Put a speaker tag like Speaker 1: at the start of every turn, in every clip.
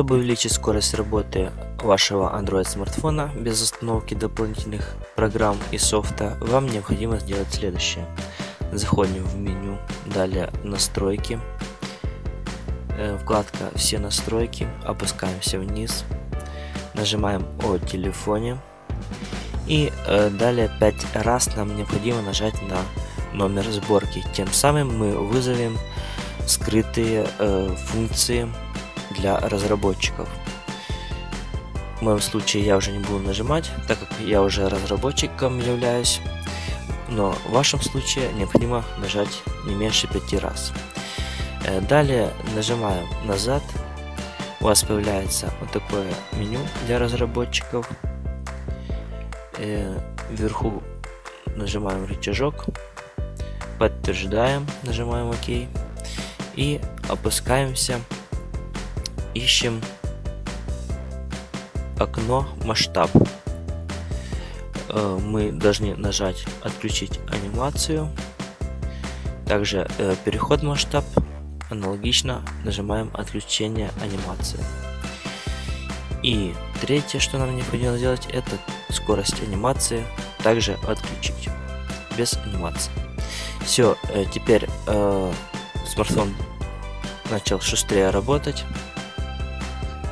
Speaker 1: Чтобы увеличить скорость работы вашего Android смартфона без установки дополнительных программ и софта, вам необходимо сделать следующее. Заходим в меню, далее настройки, э, вкладка все настройки, опускаемся вниз, нажимаем о телефоне и э, далее 5 раз нам необходимо нажать на номер сборки. Тем самым мы вызовем скрытые э, функции для разработчиков. В моем случае я уже не буду нажимать, так как я уже разработчиком являюсь. Но в вашем случае необходимо нажать не меньше пяти раз. Э, далее нажимаем назад. У вас появляется вот такое меню для разработчиков. Э, вверху нажимаем рычажок, подтверждаем, нажимаем ОК и опускаемся ищем окно масштаб. Э, мы должны нажать отключить анимацию. Также э, переход масштаб. Аналогично нажимаем отключение анимации. И третье, что нам необходимо сделать, это скорость анимации также отключить без анимации. Все, э, теперь э, смартфон начал шустрее работать.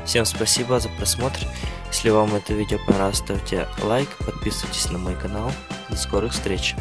Speaker 1: Всем спасибо за просмотр. Если вам это видео понравилось, ставьте лайк, подписывайтесь на мой канал. До скорых встреч!